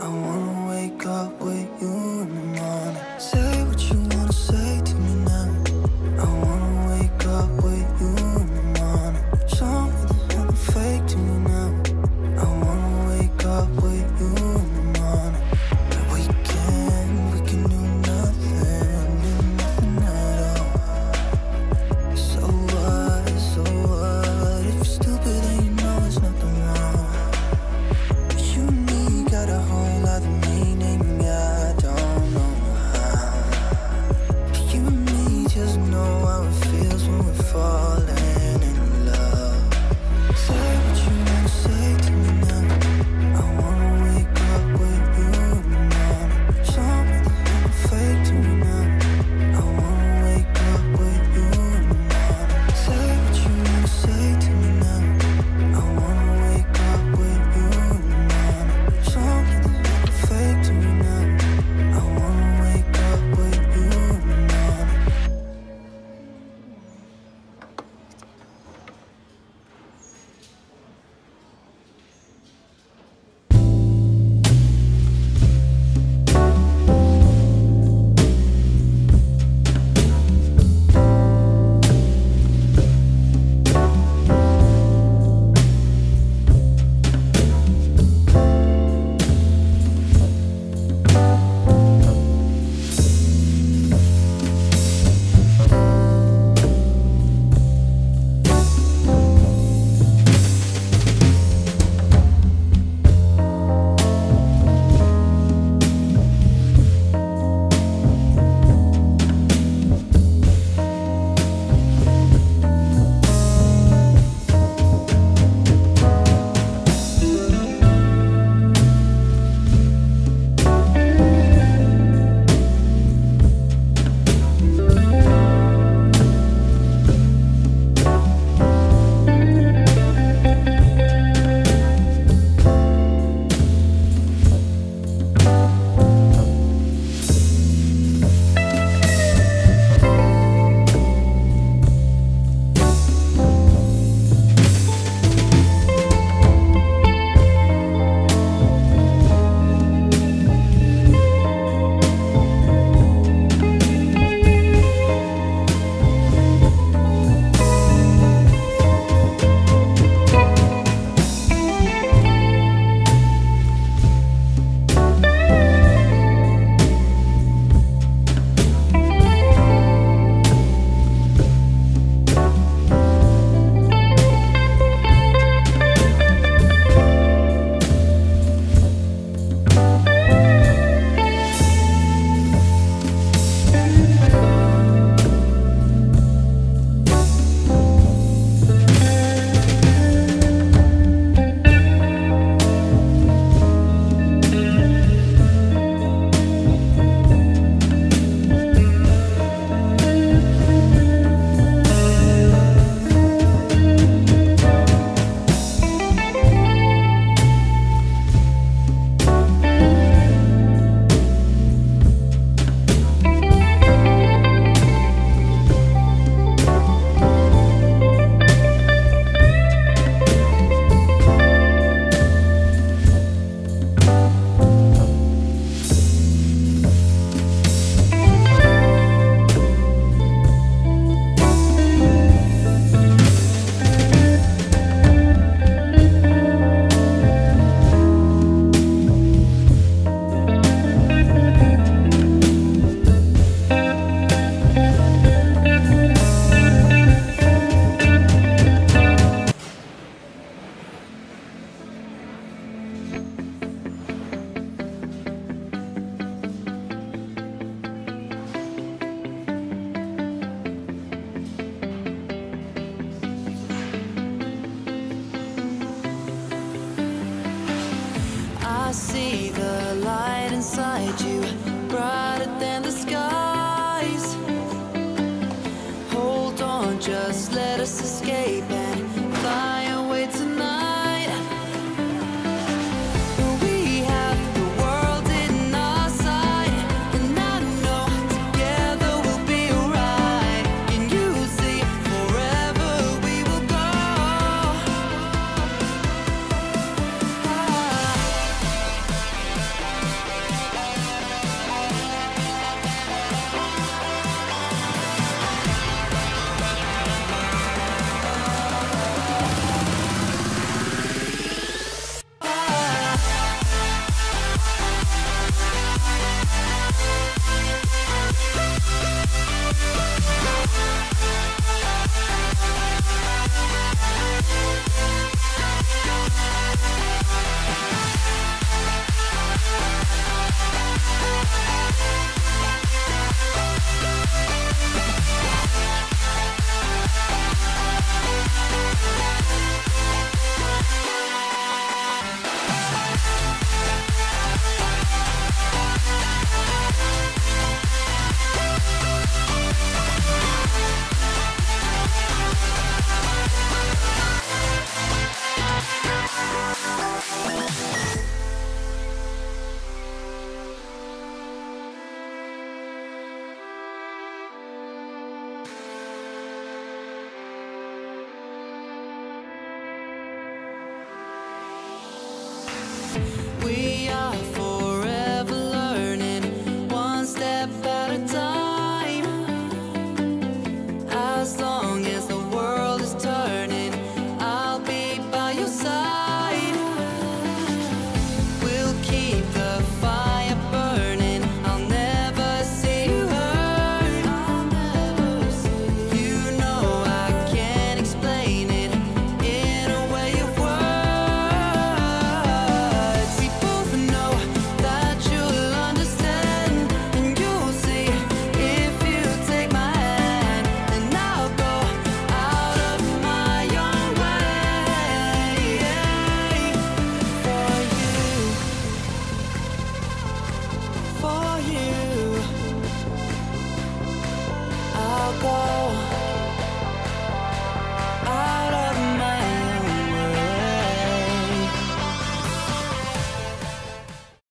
I wanna wake up with you.